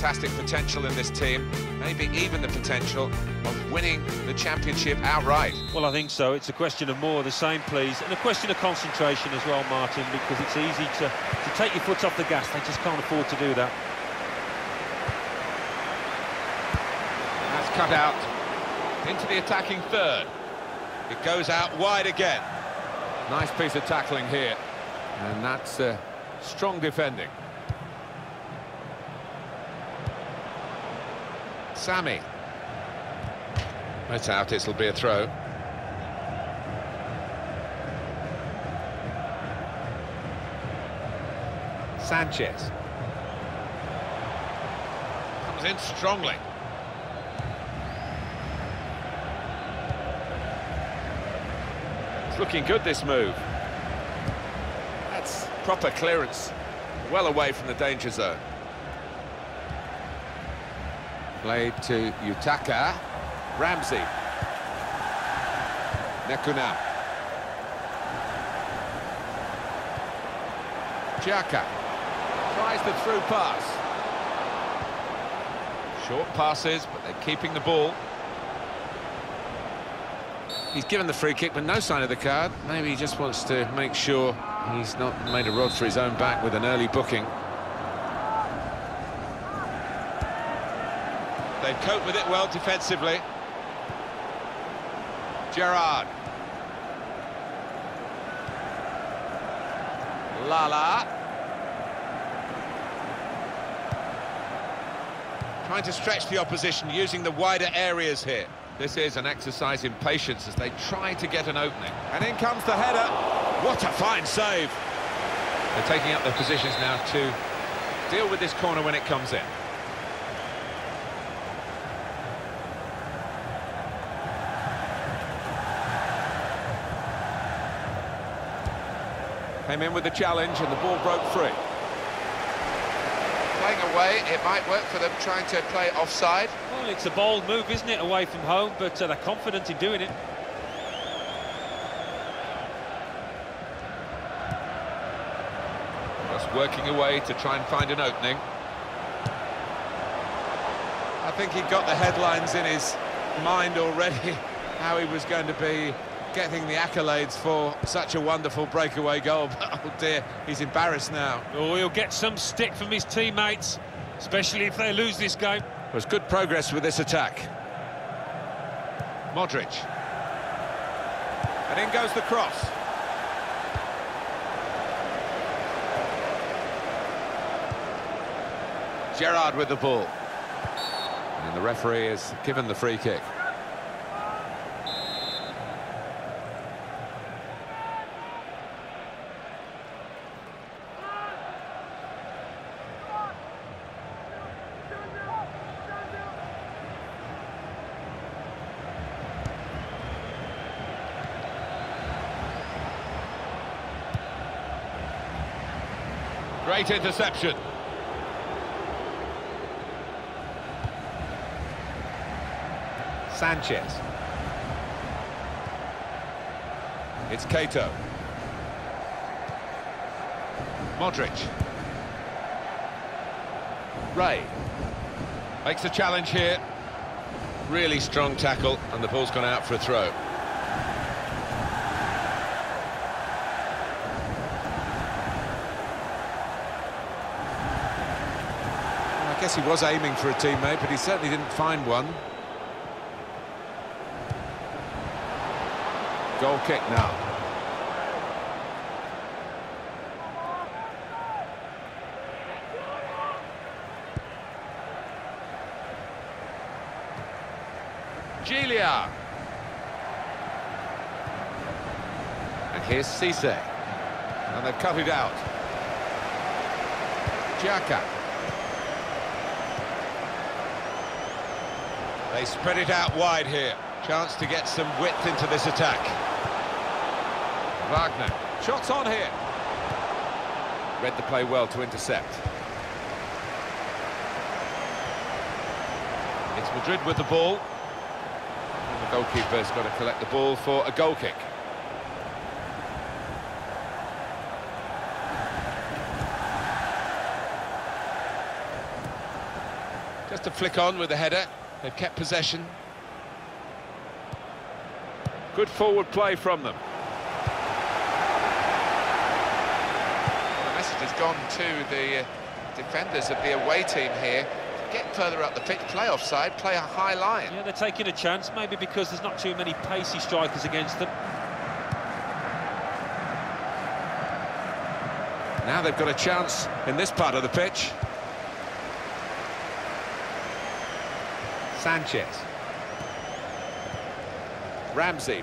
fantastic potential in this team, maybe even the potential of winning the championship outright. Well, I think so. It's a question of more the same, please, and a question of concentration as well, Martin, because it's easy to, to take your foot off the gas. They just can't afford to do that. That's cut out into the attacking third. It goes out wide again. Nice piece of tackling here. And that's uh, strong defending. Sammy. That's out, it'll be a throw. Sanchez. Comes in strongly. It's looking good, this move. That's proper clearance. Well away from the danger zone. Played to Utaka. Ramsey. Nekuna. Xhaka. Tries the through pass. Short passes, but they're keeping the ball. He's given the free kick, but no sign of the card. Maybe he just wants to make sure he's not made a rod for his own back with an early booking. They've with it well defensively. Gerard. Lala. Trying to stretch the opposition using the wider areas here. This is an exercise in patience as they try to get an opening. And in comes the header. What a fine save. They're taking up their positions now to deal with this corner when it comes in. Came in with the challenge and the ball broke free. Playing away, it might work for them trying to play offside. Well, it's a bold move, isn't it, away from home, but uh, they're confident in doing it. Just working away to try and find an opening. I think he got the headlines in his mind already, how he was going to be getting the accolades for such a wonderful breakaway goal, but oh dear, he's embarrassed now. Oh, he'll get some stick from his teammates, especially if they lose this game. There's good progress with this attack. Modric. And in goes the cross. Gerrard with the ball. And the referee has given the free kick. Great interception. Sanchez. It's Cato. Modric. Ray. Makes a challenge here. Really strong tackle, and the ball's gone out for a throw. I guess he was aiming for a teammate, but he certainly didn't find one. Goal kick now. Gilia. And here's Cisse. And they've cut it out. Xhaka. They spread it out wide here. Chance to get some width into this attack. Wagner. Shots on here. Read the play well to intercept. It's Madrid with the ball. And the goalkeeper's got to collect the ball for a goal kick. Just a flick on with the header. They've kept possession. Good forward play from them. The message has gone to the uh, defenders of the away team here. Get further up the pitch, play offside, play a high line. Yeah, they're taking a chance, maybe because there's not too many pacey strikers against them. Now they've got a chance in this part of the pitch. Sanchez. Ramsey.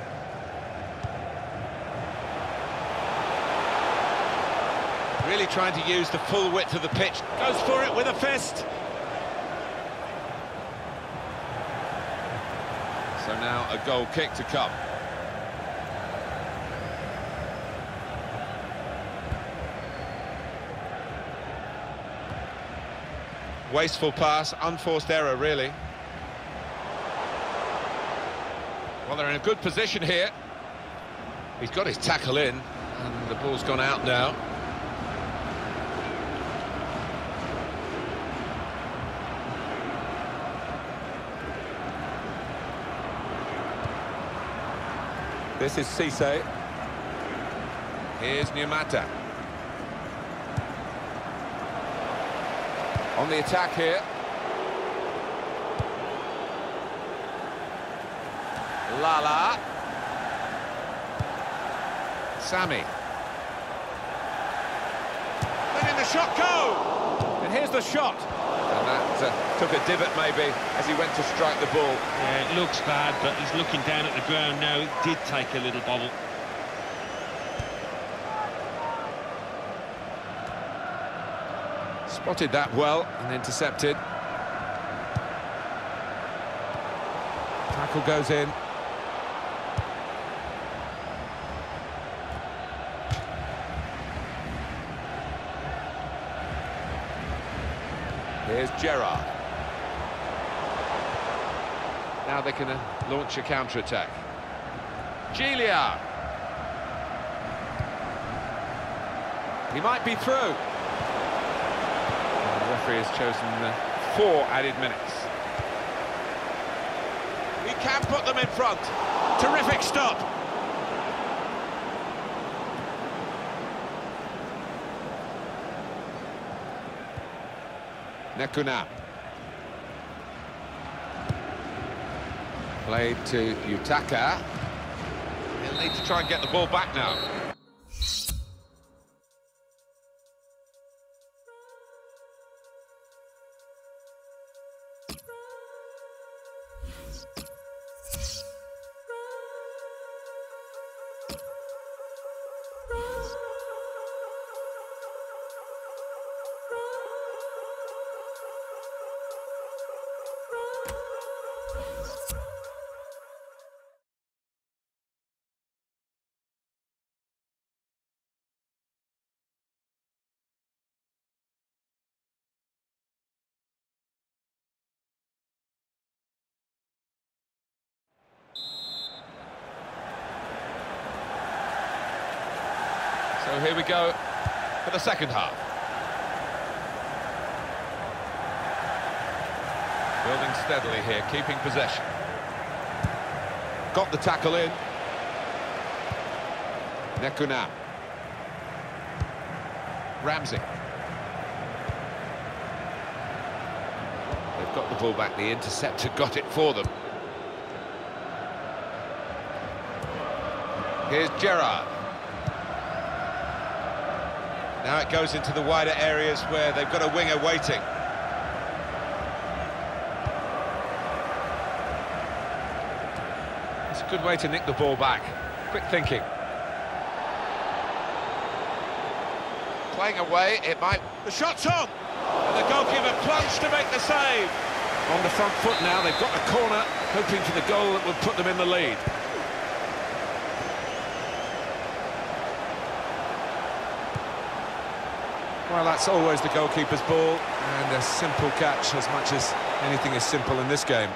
Really trying to use the full width of the pitch. Goes for it with a fist. So now a goal kick to come. Wasteful pass, unforced error, really. Well, they're in a good position here. He's got his tackle in, and the ball's gone out now. This is Cisse. Here's Numata. On the attack here. Lala. Sammy. Letting the shot go! And here's the shot. And that uh, took a divot, maybe, as he went to strike the ball. Yeah, it looks bad, but he's looking down at the ground now. It did take a little bobble. Spotted that well and intercepted. Tackle goes in. Here's Gerrard. Now they can uh, launch a counter-attack. Gilia. He might be through. The referee has chosen uh, four added minutes. He can put them in front. Terrific stop. Nekuna. Played to Utaka. He'll need to try and get the ball back now. So here we go for the second half. Building steadily here, keeping possession. Got the tackle in. Nekuna. Ramsey. They've got the ball back, the interceptor got it for them. Here's Gerrard. Now it goes into the wider areas where they've got a winger waiting. It's a good way to nick the ball back. Quick thinking. Playing away, it might... The shot's on! And the goalkeeper plunged to make the save. On the front foot now, they've got the corner, hoping for the goal that would put them in the lead. Well, that's always the goalkeeper's ball, and a simple catch as much as anything is simple in this game.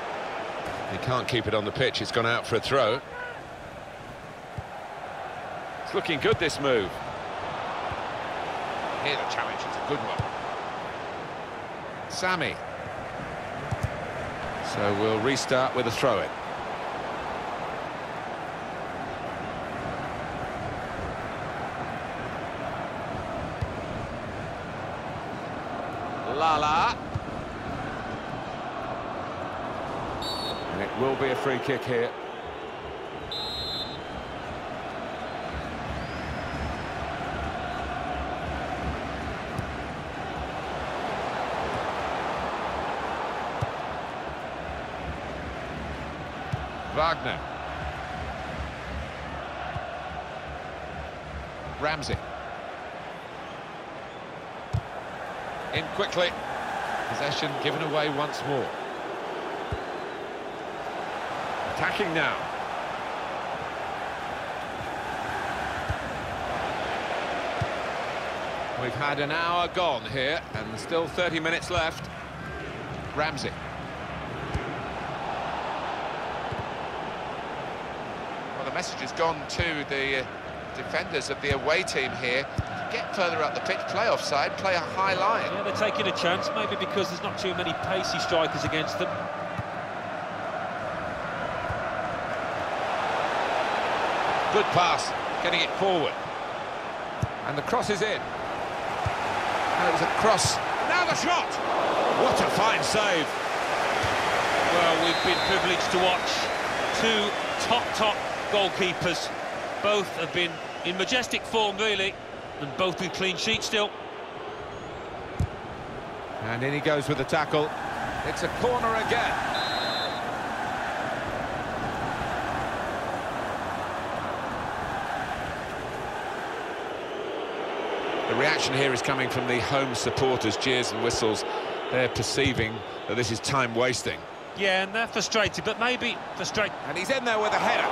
He can't keep it on the pitch, it's gone out for a throw. It's looking good, this move. Here the challenge is a good one. Sammy. So we'll restart with a throw-in. Lala. And it will be a free kick here. Wagner. Ramsey. In quickly. Possession given away once more. Attacking now. We've had an hour gone here and still 30 minutes left. Ramsey. Well, the message has gone to the defenders of the away team here. Get further up the pitch, play offside, play a high line. Yeah, they're taking a chance, maybe because there's not too many pacey strikers against them. Good pass, getting it forward. And the cross is in. And it was a cross. Now the shot! What a fine save. Well, we've been privileged to watch two top, top goalkeepers. Both have been in majestic form, really, and both with clean sheets still. And in he goes with the tackle. It's a corner again. The reaction here is coming from the home supporters, cheers and whistles. They're perceiving that this is time wasting. Yeah, and they're frustrated, but maybe frustrated. And he's in there with a header.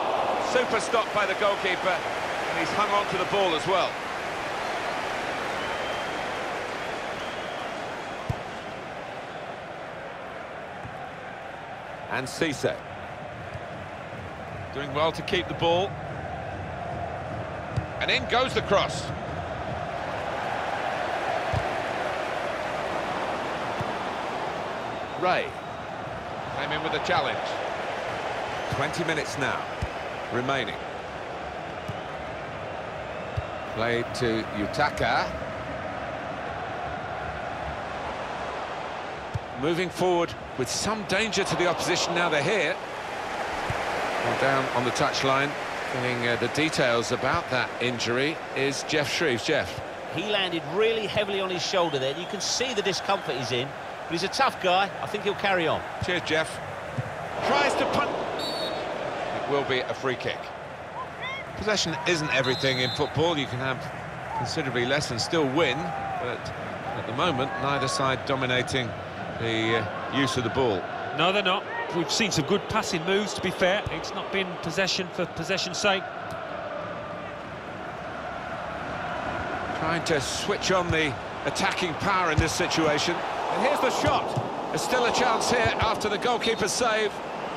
Super stop by the goalkeeper, and he's hung on to the ball as well. And Cisse. Doing well to keep the ball. And in goes the cross. Ray came in with a challenge. 20 minutes now remaining. Played to Utaka. Moving forward with some danger to the opposition now they're here. Well, down on the touchline, getting uh, the details about that injury is Geoff Shreeves. Geoff. He landed really heavily on his shoulder there. You can see the discomfort he's in. But he's a tough guy. I think he'll carry on. Cheers, Geoff. Tries to punt. It will be a free kick. Possession isn't everything in football. You can have considerably less and still win. But at the moment, neither side dominating the uh, use of the ball. No, they're not. We've seen some good passing moves, to be fair. It's not been possession for possession's sake. Trying to switch on the attacking power in this situation. And here's the shot. There's still a chance here after the goalkeeper's save.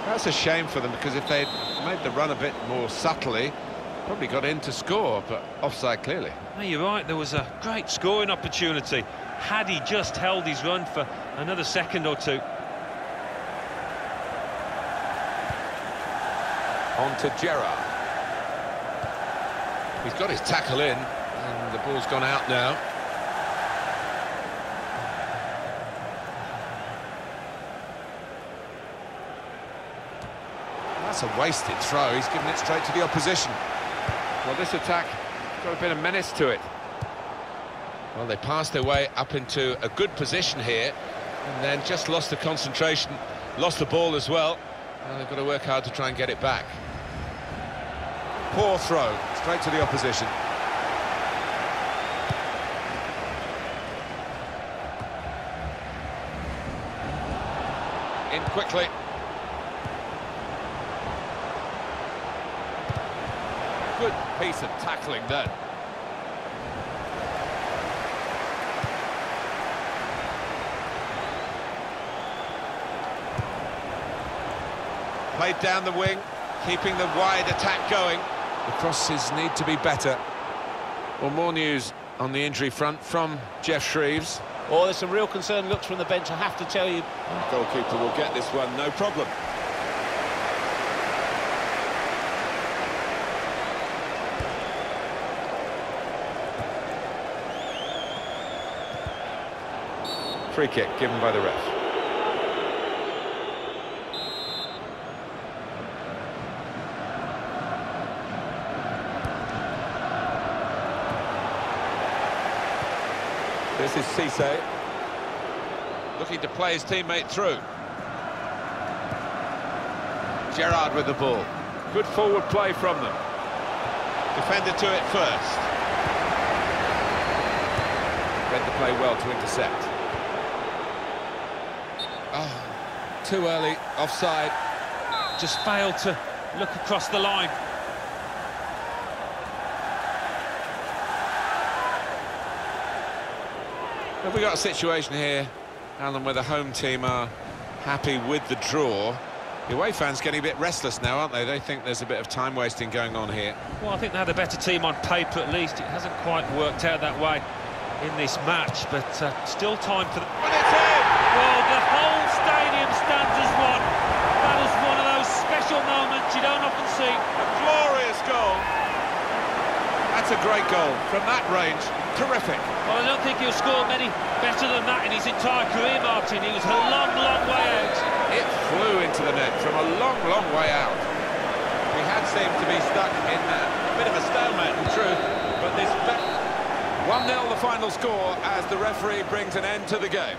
That's a shame for them because if they'd made the run a bit more subtly, probably got in to score, but offside clearly. No, you're right, there was a great scoring opportunity. Had he just held his run for another second or two. On to Gerrard. He's got his tackle in, and the ball's gone out now. That's a wasted throw. He's given it straight to the opposition. Well, this attack got a bit of menace to it. Well, they passed their way up into a good position here, and then just lost the concentration, lost the ball as well. And they've got to work hard to try and get it back. Poor throw, straight to the opposition. In quickly. Good piece of tackling then. Played down the wing, keeping the wide attack going. The crosses need to be better. Well, more news on the injury front from Geoff Shreeves. Oh, there's some real concern looks from the bench, I have to tell you. Goalkeeper will get this one, no problem. Free kick given by the ref. This is Cisse. Looking to play his teammate through. Gerrard with the ball. Good forward play from them. Defender to it first. Read the play well to intercept. Oh, too early, offside. Just failed to look across the line. Have we got a situation here, Alan, where the home team are happy with the draw? The away fans getting a bit restless now, aren't they? They think there's a bit of time wasting going on here. Well, I think they had a better team on paper at least. It hasn't quite worked out that way in this match, but uh, still time for... The... And it's in! Well, the whole stadium stands as one. That is one of those special moments you don't often see. A glorious goal. That's a great goal from that range. Terrific. Well, I don't think he'll score many better than that in his entire career, Martin. He was a long, long way out. It flew into the net from a long, long way out. We had seemed to be stuck in uh, a bit of a stalemate, in truth, but this... 1-0 the final score as the referee brings an end to the game.